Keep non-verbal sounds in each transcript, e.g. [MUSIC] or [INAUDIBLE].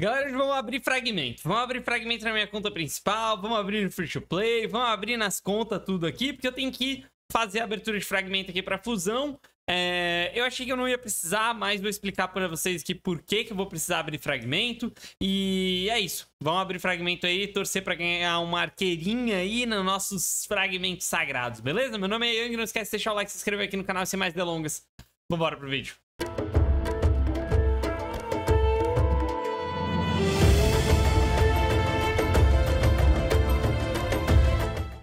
Galera, vamos abrir fragmento. Vamos abrir fragmento na minha conta principal, vamos abrir no Free to Play, vamos abrir nas contas tudo aqui, porque eu tenho que fazer a abertura de fragmento aqui para fusão. É, eu achei que eu não ia precisar, mas vou explicar para vocês aqui por que, que eu vou precisar abrir fragmento. E é isso. Vamos abrir fragmento aí, torcer para ganhar uma arqueirinha aí nos nossos fragmentos sagrados, beleza? Meu nome é Yang, não esquece de deixar o like, se inscrever aqui no canal sem mais delongas. Vambora pro vídeo.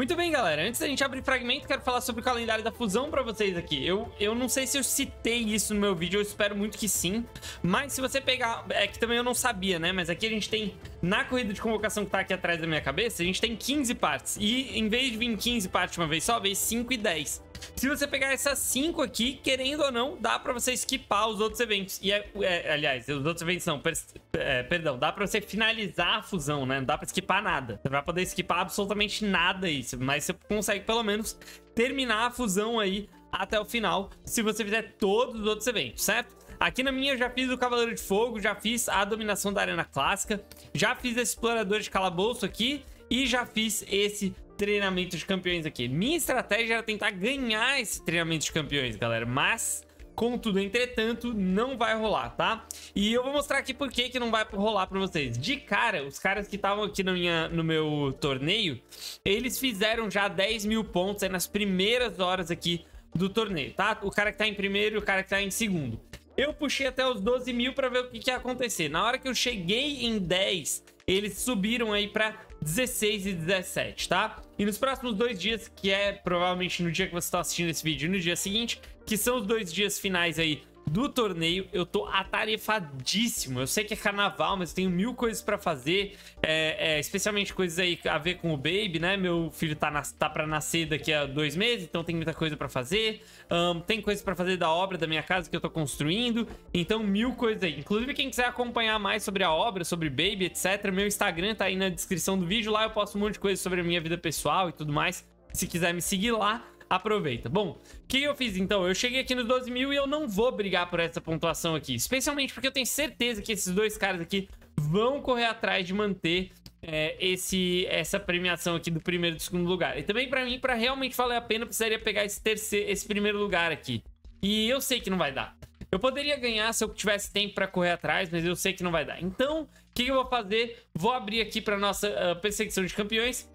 Muito bem, galera. Antes da gente abrir fragmento, quero falar sobre o calendário da fusão pra vocês aqui. Eu, eu não sei se eu citei isso no meu vídeo, eu espero muito que sim. Mas se você pegar... É que também eu não sabia, né? Mas aqui a gente tem... Na corrida de convocação que tá aqui atrás da minha cabeça, a gente tem 15 partes. E em vez de vir 15 partes uma vez só, veio 5 e 10. Se você pegar essas 5 aqui, querendo ou não, dá pra você esquipar os outros eventos. E, é, é, aliás, os outros eventos não, per, é, perdão, dá pra você finalizar a fusão, né? Não dá pra esquipar nada. Você vai poder esquipar absolutamente nada aí, mas você consegue pelo menos terminar a fusão aí até o final, se você fizer todos os outros eventos, certo? Aqui na minha eu já fiz o Cavaleiro de Fogo, já fiz a dominação da Arena Clássica, já fiz esse Explorador de Calabouço aqui e já fiz esse treinamento de campeões aqui. Minha estratégia era tentar ganhar esse treinamento de campeões, galera, mas... Contudo, entretanto, não vai rolar, tá? E eu vou mostrar aqui por que, que não vai rolar pra vocês. De cara, os caras que estavam aqui no, minha, no meu torneio, eles fizeram já 10 mil pontos aí nas primeiras horas aqui do torneio, tá? O cara que tá em primeiro e o cara que tá em segundo. Eu puxei até os 12 mil pra ver o que, que ia acontecer. Na hora que eu cheguei em 10, eles subiram aí pra 16 e 17, tá? E nos próximos dois dias, que é provavelmente no dia que você está assistindo esse vídeo e no dia seguinte, que são os dois dias finais aí do torneio, eu tô atarefadíssimo. Eu sei que é carnaval, mas tenho mil coisas para fazer, é, é, especialmente coisas aí a ver com o Baby, né? Meu filho tá, na, tá para nascer daqui a dois meses, então tem muita coisa para fazer. Um, tem coisas para fazer da obra da minha casa que eu tô construindo, então mil coisas aí. Inclusive, quem quiser acompanhar mais sobre a obra, sobre Baby, etc., meu Instagram tá aí na descrição do vídeo. Lá eu posto um monte de coisa sobre a minha vida pessoal e tudo mais. Se quiser me seguir lá, aproveita. Bom, o que eu fiz então? Eu cheguei aqui nos 12 mil e eu não vou brigar por essa pontuação aqui. Especialmente porque eu tenho certeza que esses dois caras aqui vão correr atrás de manter é, esse, essa premiação aqui do primeiro e do segundo lugar. E também pra mim, pra realmente valer a pena, eu precisaria pegar esse terceiro, esse primeiro lugar aqui. E eu sei que não vai dar. Eu poderia ganhar se eu tivesse tempo pra correr atrás, mas eu sei que não vai dar. Então, o que, eu vou fazer? Vou abrir aqui pra nossa uh, perseguição de campeões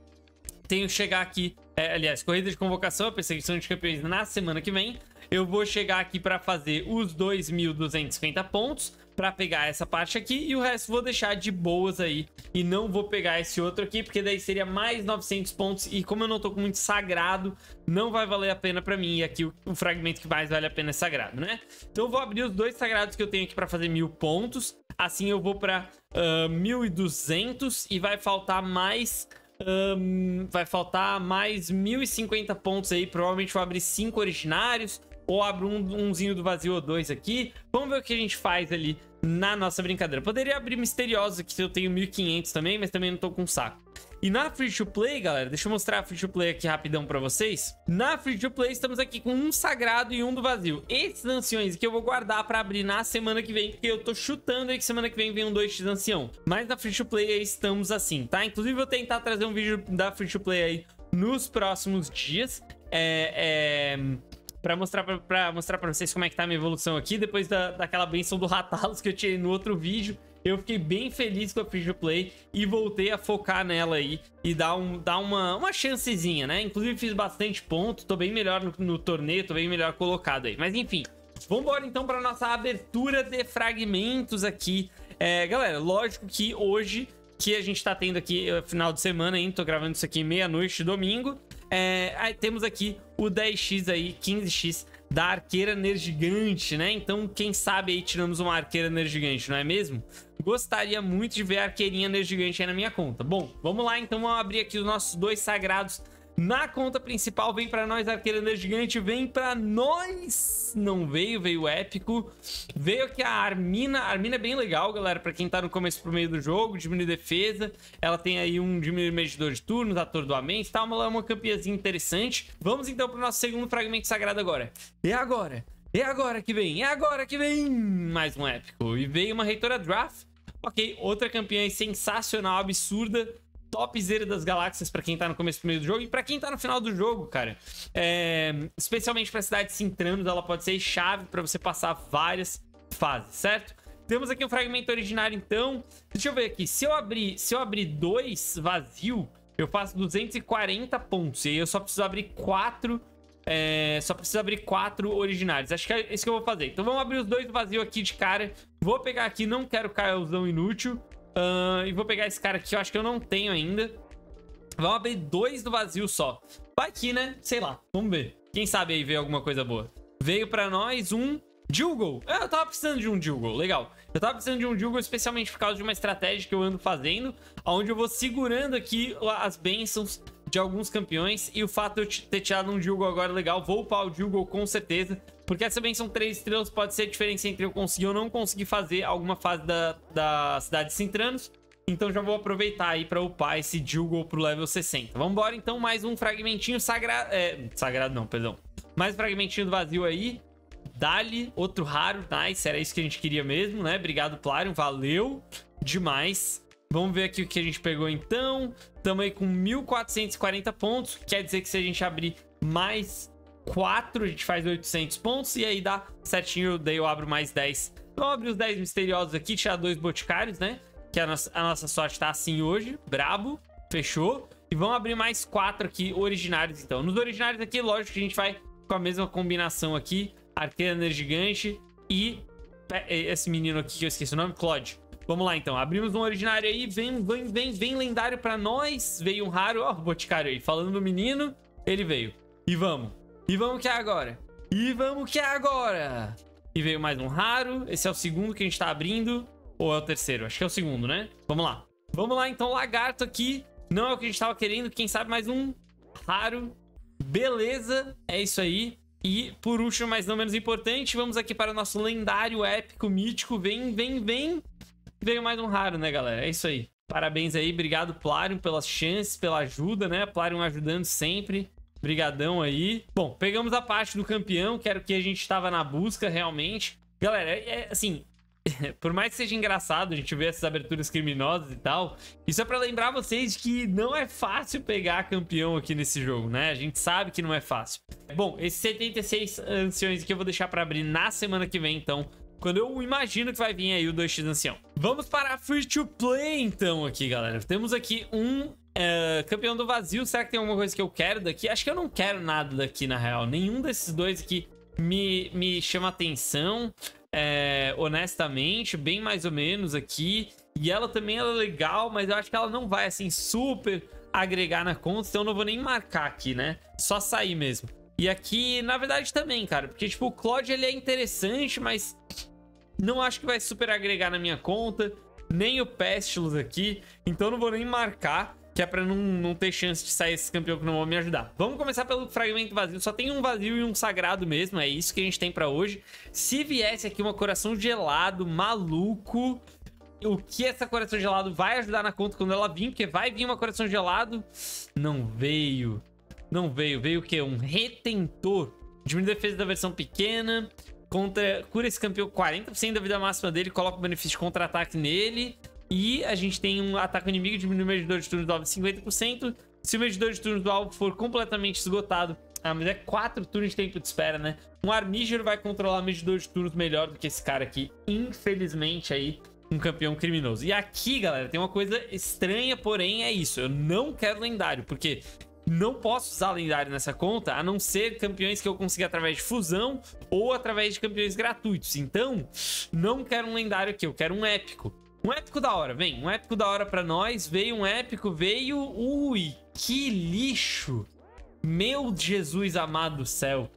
tenho que chegar aqui, é, aliás, corrida de convocação, a perseguição de campeões na semana que vem. Eu vou chegar aqui para fazer os 2.250 pontos para pegar essa parte aqui e o resto vou deixar de boas aí e não vou pegar esse outro aqui porque daí seria mais 900 pontos e como eu não tô com muito sagrado não vai valer a pena para mim e aqui o, o, fragmento que mais vale a pena é sagrado, né? Então eu vou abrir os dois sagrados que eu tenho aqui para fazer mil pontos assim eu vou para uh, 1.200 e vai faltar mais um, vai faltar mais 1050 pontos aí. Provavelmente vou abrir 5 originários. Ou abro um, umzinho do vazio ou dois aqui. Vamos ver o que a gente faz ali na nossa brincadeira. Poderia abrir misteriosos aqui se eu tenho 1500 também, mas também não tô com saco. E na Free to Play, galera, deixa eu mostrar a Free to Play aqui rapidão pra vocês. Na Free to Play, estamos aqui com um sagrado e um do vazio. Esses anciões aqui eu vou guardar pra abrir na semana que vem, porque eu tô chutando aí que semana que vem vem um 2x ancião. Mas na Free to Play estamos assim, tá? Inclusive, eu vou tentar trazer um vídeo da Free to Play aí nos próximos dias. É... é para mostrar para mostrar para vocês como é que tá a minha evolução aqui depois da, daquela benção do Ratalos que eu tirei no outro vídeo eu fiquei bem feliz com a Free to Play e voltei a focar nela aí e dar, um, dar uma, uma chancezinha, né? Inclusive fiz bastante ponto, tô bem melhor no, no torneio, tô bem melhor colocado aí. Mas enfim, vambora então para nossa abertura de fragmentos aqui. É, galera, lógico que hoje que a gente tá tendo aqui eh, final de semana, hein? Tô gravando isso aqui meia-noite, domingo. É, aí temos aqui o 10x aí, 15x da arqueira nergigante, né? Então, quem sabe aí tiramos uma arqueira nergigante, não é mesmo? Gostaria muito de ver a arqueirinha nergigante aí na minha conta. Bom, vamos lá então, vamos abrir aqui os nossos dois sagrados na conta principal, vem pra nós Arqueira Gigante, vem pra nós! Não veio, veio épico. Veio aqui a Armina, a Armina é bem legal, galera, pra quem tá no começo pro meio do jogo, diminui defesa. Ela tem aí um diminuir medidor de turnos, atordoamento, tá? Uma, uma campeãzinha interessante. Vamos então pro nosso segundo fragmento sagrado agora. E agora? É agora que vem, é agora que vem! Mais um épico. E veio uma Reitora Draft Ok, outra campeã sensacional, absurda. Topzera das galáxias para quem tá no começo do meio do jogo e para quem tá no final do jogo, cara. É, especialmente pra cidade de Sintranos, ela pode ser chave para você passar várias fases, certo? Temos aqui um fragmento originário, então. Deixa eu ver aqui. Se eu abrir, se eu abrir dois vazio, eu faço 240 pontos. E aí eu só preciso abrir quatro. É, só preciso abrir quatro originários. Acho que é isso que eu vou fazer. Então vamos abrir os dois vazios aqui de cara. Vou pegar aqui, não quero Kaelzão inútil. Uh, e vou pegar esse cara aqui, eu acho que eu não tenho ainda. Vamos abrir dois do vazio só. Vai aqui, né? Sei lá, vamos ver. Quem sabe aí veio alguma coisa boa. Veio pra nós um Dilgol. Ah, eu tava precisando de um Dilgol, legal. Eu tava precisando de um Dilgol especialmente por causa de uma estratégia que eu ando fazendo, onde eu vou segurando aqui as bênçãos de alguns campeões e o fato de eu ter tirado um Dilgol agora legal. Vou upar o Dilgol com certeza, porque essa bênção 3 estrelas pode ser a diferença entre eu conseguir ou não conseguir fazer alguma fase da, da cidade de Sintranos. Então já vou aproveitar aí pra upar esse Dilgol pro level 60. Vambora então, mais um fragmentinho sagrado... É, sagrado não, perdão. Mais um fragmentinho do vazio aí. Dali, outro raro, nice, era isso que a gente queria mesmo, né? Obrigado, Plarium, valeu demais. Vamos ver aqui o que a gente pegou então. Estamos aí com 1.440 pontos, quer dizer que se a gente abrir mais 4, a gente faz 800 pontos, e aí dá certinho, daí eu abro mais 10. Vamos abrir os 10 misteriosos aqui, tirar dois boticários, né? Que a nossa, a nossa sorte tá assim hoje, brabo, fechou. E vamos abrir mais 4 aqui, originários então. Nos originários aqui, lógico que a gente vai com a mesma combinação aqui, Arqueaner Gigante e esse menino aqui que eu esqueci o nome, Claude. Vamos lá então, abrimos um originário aí, vem, vem, vem, vem lendário pra nós. Veio um raro, ó, o Boticário aí, falando do menino, ele veio. E vamos, e vamos que é agora. E vamos que é agora. E veio mais um raro, esse é o segundo que a gente tá abrindo, ou é o terceiro? Acho que é o segundo, né? Vamos lá. Vamos lá então, lagarto aqui, não é o que a gente tava querendo, quem sabe mais um raro. Beleza, é isso aí. E por último, mas não menos importante, vamos aqui para o nosso lendário épico mítico. Vem, vem, vem. Veio mais um raro, né, galera? É isso aí. Parabéns aí, obrigado, Plarium, pelas chances, pela ajuda, né? Plarium ajudando sempre. Brigadão aí. Bom, pegamos a parte do campeão, que era o que a gente estava na busca realmente. Galera, é, é assim, [LAUGHS] por mais que seja engraçado a gente ver essas aberturas criminosas e tal, isso é para lembrar vocês que não é fácil pegar campeão aqui nesse jogo, né? A gente sabe que não é fácil. Bom, esses 76 anciões aqui eu vou deixar para abrir na semana que vem, então, quando eu imagino que vai vir aí o 2x ancião. Vamos para Free to Play, então, aqui, galera. Temos aqui um é, campeão do vazio. Será que tem alguma coisa que eu quero daqui? Acho que eu não quero nada daqui, na real. Nenhum desses dois aqui me, me chama atenção é, honestamente, bem mais ou menos aqui. E ela também ela é legal, mas eu acho que ela não vai, assim, super agregar na conta, então eu não vou nem marcar aqui, né? Só sair mesmo. E aqui, na verdade, também, cara, porque, tipo, o Claude, ele é interessante, mas não acho que vai super agregar na minha conta, nem o Pestilus aqui, então eu não vou nem marcar que é pra não, não ter chance de sair esse campeão que não vão me ajudar. Vamos começar pelo fragmento vazio. Só tem um vazio e um sagrado mesmo, é isso que a gente tem pra hoje. Se viesse aqui uma coração gelado, maluco, o que essa coração gelado vai ajudar na conta quando ela vir, porque vai vir uma coração gelado. Não veio. Não veio. Veio o quê? Um retentor. Diminui a defesa da versão pequena. Contra, cura esse campeão 40% da vida máxima dele, coloca o benefício de contra-ataque nele. E a gente tem um ataque inimigo, diminui o medidor de turnos do alvo 50%. Se o medidor de turnos do alvo for completamente esgotado, ah, mas é 4 turnos de tempo de espera, né? Um armígero vai controlar o medidor de turnos melhor do que esse cara aqui. Infelizmente aí, um campeão criminoso. E aqui, galera, tem uma coisa estranha, porém é isso. Eu não quero lendário, porque não posso usar lendário nessa conta, a não ser campeões que eu consiga através de fusão ou através de campeões gratuitos. Então, não quero um lendário aqui, eu quero um épico. Um épico da hora, vem. Um épico da hora pra nós. Veio um épico, veio... Ui, que lixo. Meu Jesus amado do céu.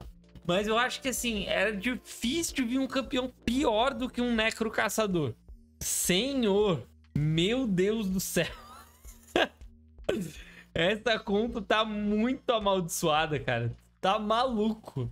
Mas eu acho que, assim, era difícil de vir um campeão pior do que um Necro Caçador. Senhor. Meu Deus do céu. [LAUGHS] Essa conta tá muito amaldiçoada, cara. Tá maluco.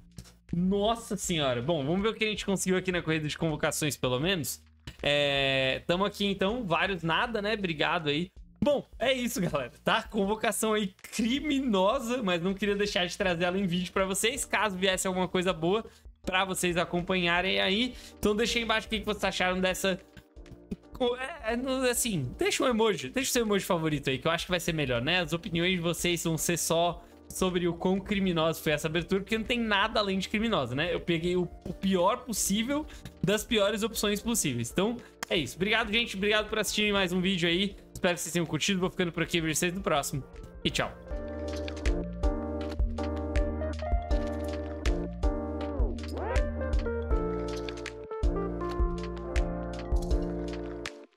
Nossa senhora. Bom, vamos ver o que a gente conseguiu aqui na corrida de convocações, pelo menos. É, tamo aqui então, vários nada, né? Obrigado aí. Bom, é isso, galera, tá? Convocação aí criminosa, mas não queria deixar de trazer ela em vídeo para vocês, caso viesse alguma coisa boa para vocês acompanharem aí. Então deixa aí embaixo o que vocês acharam dessa é, é, assim, deixa um emoji, deixa o seu emoji favorito aí, que eu acho que vai ser melhor, né? As opiniões de vocês vão ser só sobre o quão criminosa foi essa abertura, porque não tem nada além de criminosa, né? Eu peguei o pior possível das piores opções possíveis. Então, é isso. Obrigado, gente. Obrigado por assistirem mais um vídeo aí. Espero que vocês tenham curtido. Vou ficando por aqui. Vejo vocês no próximo. E tchau.